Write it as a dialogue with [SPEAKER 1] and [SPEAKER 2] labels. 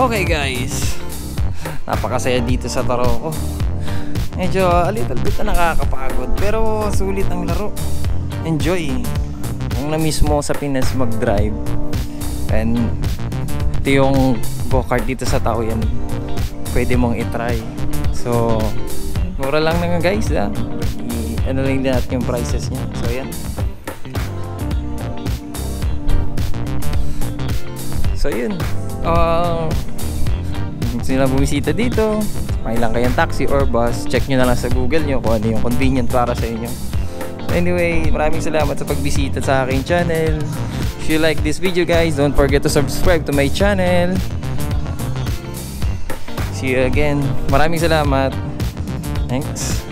[SPEAKER 1] Okay guys, napakasaya dito sa Taroco. Medyo a little bit na nakakapagod pero sulit ang laro. Enjoy. Kung na-miss mo sa Pinas mag-drive and ito yung go-kart dito sa tao yan pwede mong itry. So, mura lang na nga guys ah. I- ano lang natin yung prices niya. So, yan. So yun. Uh, sino lang bumisita dito, may lang kayong taxi or bus, check nyo na lang sa Google nyo kung ano yung convenient para sa inyo. So anyway, maraming salamat sa pagbisita sa aking channel. If you like this video guys, don't forget to subscribe to my channel. See you again. Maraming salamat. Thanks.